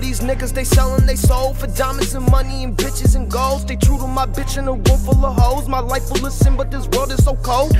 These niggas, they sellin' they soul for diamonds and money and bitches and gold. Stay true to my bitch in a room full of hoes. My life full of sin, but this world is so cold.